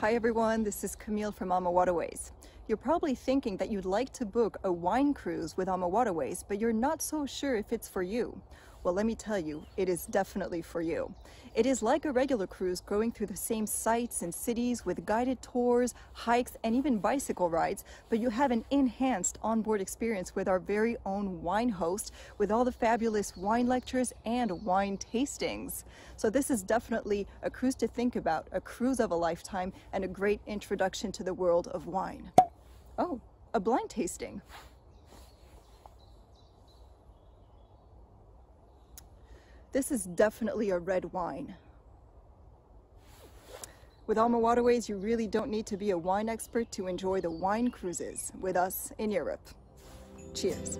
Hi everyone, this is Camille from AmaWaterways. You're probably thinking that you'd like to book a wine cruise with AmaWaterways, but you're not so sure if it's for you. Well, let me tell you, it is definitely for you. It is like a regular cruise going through the same sites and cities with guided tours, hikes, and even bicycle rides, but you have an enhanced onboard experience with our very own wine host with all the fabulous wine lectures and wine tastings. So this is definitely a cruise to think about, a cruise of a lifetime, and a great introduction to the world of wine. Oh, a blind tasting. This is definitely a red wine. With AmaWaterways, you really don't need to be a wine expert to enjoy the wine cruises with us in Europe. Cheers.